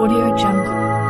Audio Jungle.